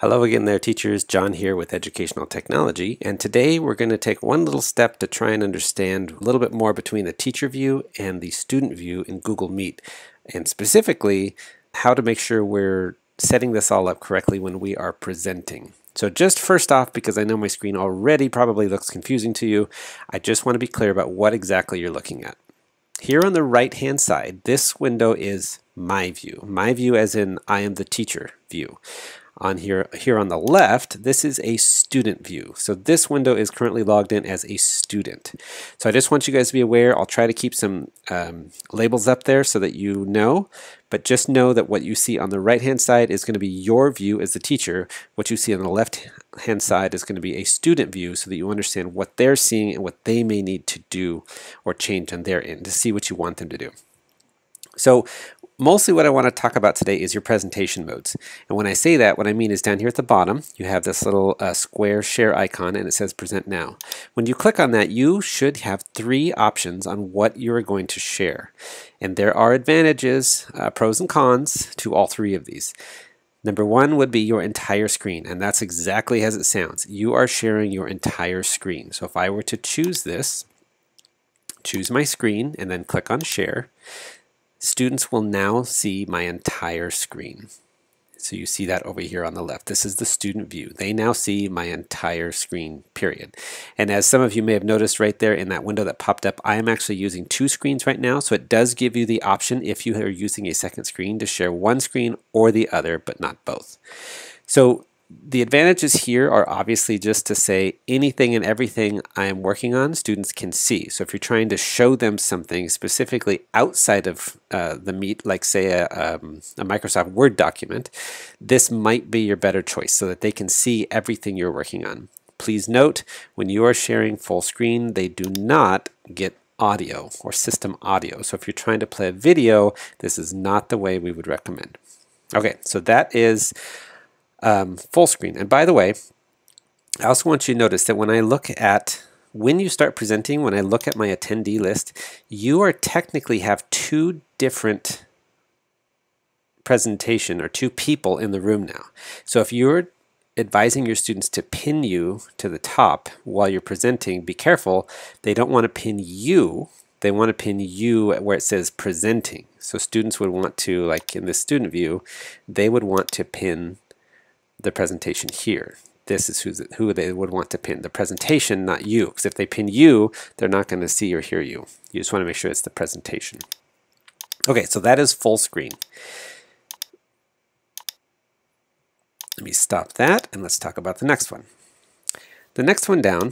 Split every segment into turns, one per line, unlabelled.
Hello again there teachers, John here with Educational Technology and today we're going to take one little step to try and understand a little bit more between the teacher view and the student view in Google Meet and specifically how to make sure we're setting this all up correctly when we are presenting. So just first off, because I know my screen already probably looks confusing to you, I just want to be clear about what exactly you're looking at. Here on the right hand side, this window is my view. My view as in I am the teacher view on here, here on the left, this is a student view. So this window is currently logged in as a student. So I just want you guys to be aware, I'll try to keep some um, labels up there so that you know, but just know that what you see on the right hand side is going to be your view as the teacher. What you see on the left hand side is going to be a student view so that you understand what they're seeing and what they may need to do or change on their end to see what you want them to do. So mostly what I want to talk about today is your presentation modes. And when I say that, what I mean is down here at the bottom, you have this little uh, square share icon and it says present now. When you click on that, you should have three options on what you're going to share. And there are advantages, uh, pros and cons to all three of these. Number one would be your entire screen, and that's exactly as it sounds. You are sharing your entire screen. So if I were to choose this, choose my screen, and then click on share, students will now see my entire screen. So you see that over here on the left. This is the student view. They now see my entire screen, period. And as some of you may have noticed right there in that window that popped up, I am actually using two screens right now. So it does give you the option if you are using a second screen to share one screen or the other, but not both. So the advantages here are obviously just to say anything and everything I am working on, students can see. So if you're trying to show them something specifically outside of uh, the Meet, like say a, um, a Microsoft Word document, this might be your better choice so that they can see everything you're working on. Please note, when you are sharing full screen, they do not get audio or system audio. So if you're trying to play a video, this is not the way we would recommend. Okay, so that is um, full screen. And by the way, I also want you to notice that when I look at when you start presenting, when I look at my attendee list, you are technically have two different presentation or two people in the room now. So if you're advising your students to pin you to the top while you're presenting, be careful. They don't want to pin you. They want to pin you where it says presenting. So students would want to, like in the student view, they would want to pin the presentation here. This is who's, who they would want to pin. The presentation, not you. Because if they pin you, they're not going to see or hear you. You just want to make sure it's the presentation. Okay, so that is full screen. Let me stop that and let's talk about the next one. The next one down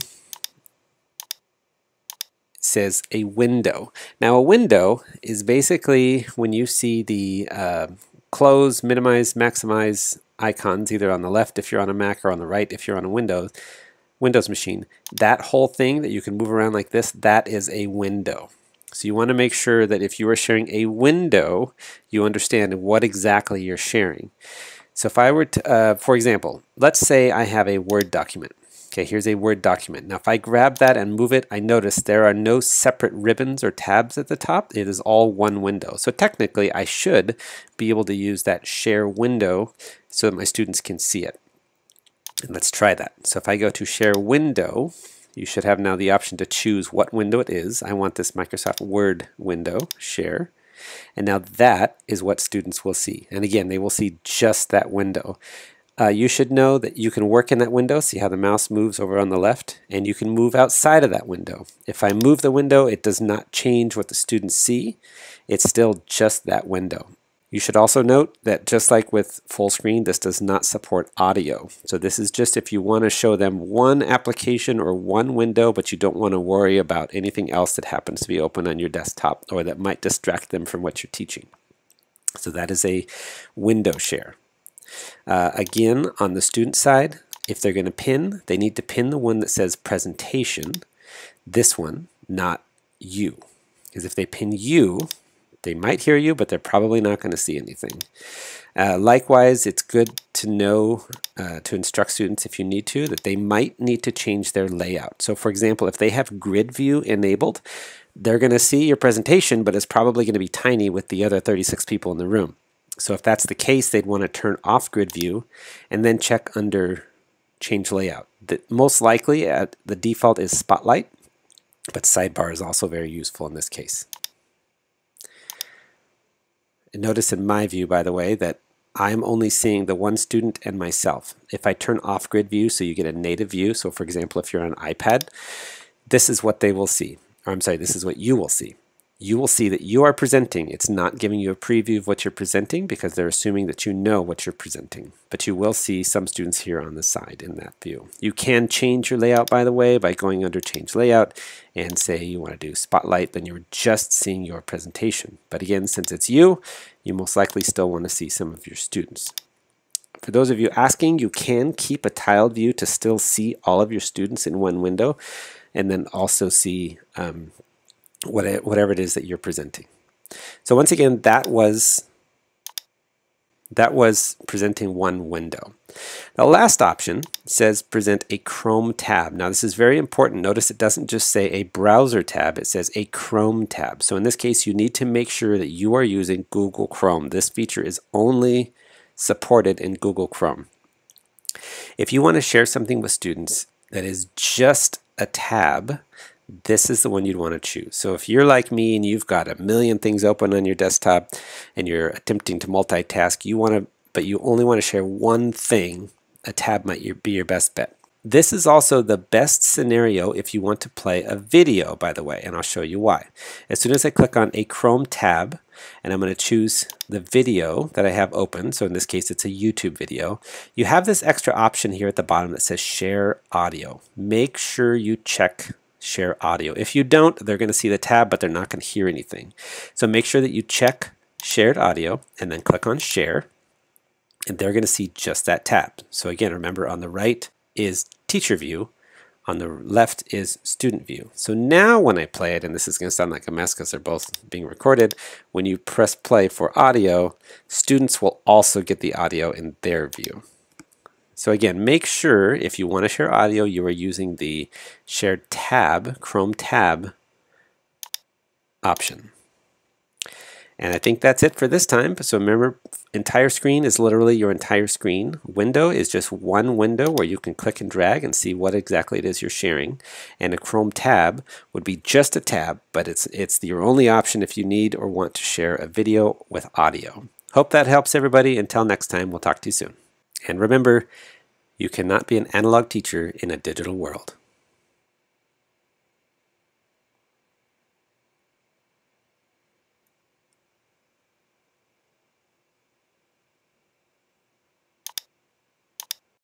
says a window. Now a window is basically when you see the uh, close, minimize, maximize icons, either on the left if you're on a Mac or on the right if you're on a Windows, Windows machine. That whole thing that you can move around like this, that is a window. So you want to make sure that if you are sharing a window, you understand what exactly you're sharing. So if I were to, uh, for example, let's say I have a Word document. Okay, here's a Word document. Now if I grab that and move it, I notice there are no separate ribbons or tabs at the top. It is all one window. So technically I should be able to use that share window so that my students can see it. And let's try that. So if I go to share window, you should have now the option to choose what window it is. I want this Microsoft Word window, share. And now that is what students will see. And again, they will see just that window. Uh, you should know that you can work in that window, see how the mouse moves over on the left, and you can move outside of that window. If I move the window, it does not change what the students see. It's still just that window. You should also note that just like with full screen, this does not support audio. So this is just if you want to show them one application or one window, but you don't want to worry about anything else that happens to be open on your desktop or that might distract them from what you're teaching. So that is a window share. Uh, again, on the student side, if they're going to pin, they need to pin the one that says presentation, this one, not you. Because if they pin you, they might hear you, but they're probably not going to see anything. Uh, likewise, it's good to know, uh, to instruct students if you need to, that they might need to change their layout. So for example, if they have grid view enabled, they're going to see your presentation, but it's probably going to be tiny with the other 36 people in the room. So if that's the case, they'd want to turn off grid view and then check under change layout. The, most likely at the default is spotlight, but sidebar is also very useful in this case. And notice in my view, by the way, that I'm only seeing the one student and myself. If I turn off grid view so you get a native view, so for example, if you're on an iPad, this is what they will see. Or I'm sorry, this is what you will see you will see that you are presenting. It's not giving you a preview of what you're presenting because they're assuming that you know what you're presenting. But you will see some students here on the side in that view. You can change your layout, by the way, by going under Change Layout and say you want to do Spotlight, then you're just seeing your presentation. But again, since it's you, you most likely still want to see some of your students. For those of you asking, you can keep a tiled view to still see all of your students in one window and then also see um, whatever it is that you're presenting. So once again, that was that was presenting one window. The last option says present a Chrome tab. Now this is very important. Notice it doesn't just say a browser tab, it says a Chrome tab. So in this case, you need to make sure that you are using Google Chrome. This feature is only supported in Google Chrome. If you want to share something with students that is just a tab, this is the one you'd want to choose. So if you're like me and you've got a million things open on your desktop and you're attempting to multitask, you want to, but you only want to share one thing, a tab might be your best bet. This is also the best scenario if you want to play a video, by the way, and I'll show you why. As soon as I click on a Chrome tab, and I'm going to choose the video that I have open, so in this case it's a YouTube video, you have this extra option here at the bottom that says Share Audio. Make sure you check share audio. If you don't, they're going to see the tab, but they're not going to hear anything. So make sure that you check shared audio and then click on share and they're going to see just that tab. So again, remember on the right is teacher view, on the left is student view. So now when I play it, and this is going to sound like a mess because they're both being recorded, when you press play for audio, students will also get the audio in their view. So again, make sure if you want to share audio, you are using the shared tab, Chrome tab option. And I think that's it for this time. So remember, entire screen is literally your entire screen. Window is just one window where you can click and drag and see what exactly it is you're sharing. And a Chrome tab would be just a tab, but it's, it's your only option if you need or want to share a video with audio. Hope that helps everybody. Until next time, we'll talk to you soon. And remember, you cannot be an analog teacher in a digital world.